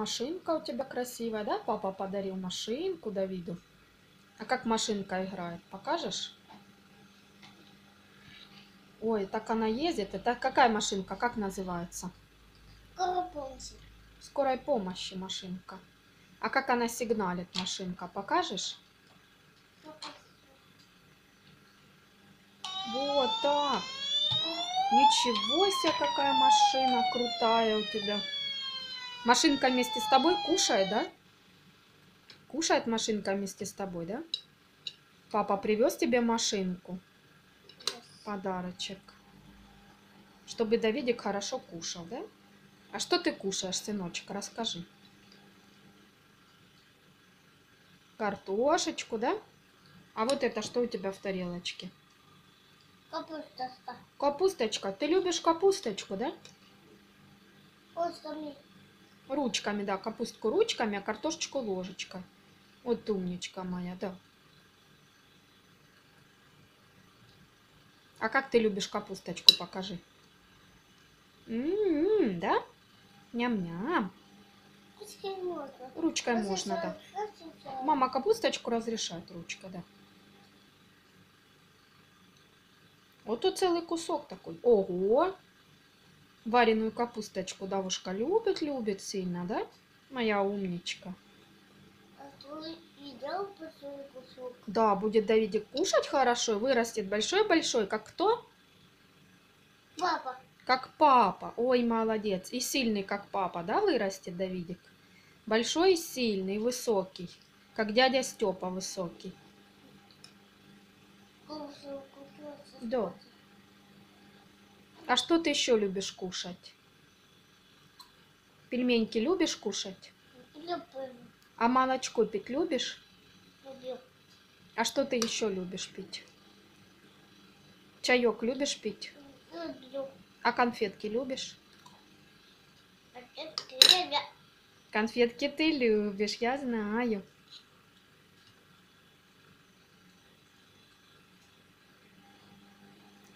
машинка у тебя красивая, да? Папа подарил машинку Давиду. А как машинка играет? Покажешь? Ой, так она ездит. Это какая машинка? Как называется? Карапончик. Скорой помощи машинка. А как она сигналит, машинка? Покажешь? Вот так. Ничего себе, какая машина крутая у тебя. Машинка вместе с тобой кушает, да? Кушает машинка вместе с тобой, да? Папа привез тебе машинку, подарочек, чтобы Давидик хорошо кушал, да? А что ты кушаешь, сыночек, расскажи. Картошечку, да? А вот это что у тебя в тарелочке? Капусточка. Капусточка. Ты любишь капусточку, да? Остами. Ручками, да, капустку ручками, а картошечку ложечкой. Вот умничка моя, да. А как ты любишь капусточку, покажи. М-м, да? Ням-ням. Ручкой можно. Ручкой можно, да. Мама капусточку разрешает ручкой, да. Вот тут целый кусок такой. Ого! Вареную капусточку Давушка любит, любит сильно, да? Моя умничка. А едал большой кусок. Да, будет Давидик кушать хорошо, вырастет большой-большой, как кто? Папа. Как папа. Ой, молодец. И сильный, как папа, да, вырастет Давидик? Большой и сильный, высокий. Как дядя Степа высокий. Да. А что ты еще любишь кушать? Пельменьки любишь кушать? Люблю. А молочко пить любишь? Люблю. А что ты еще любишь пить? Чаек любишь пить? Люблю. А конфетки любишь? Это люблю. Конфетки ты любишь, я знаю.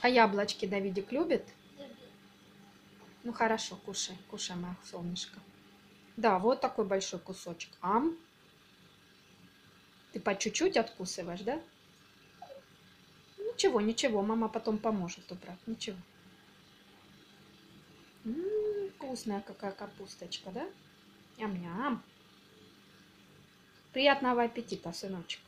А яблочки Давидик любит? Ну хорошо, кушай, кушай, мое солнышко. Да, вот такой большой кусочек. Ам. Ты по чуть-чуть откусываешь, да? Ничего, ничего, мама потом поможет убрать. Ничего. М, вкусная какая капусточка, да? Ням-ням. Приятного аппетита, сыночек.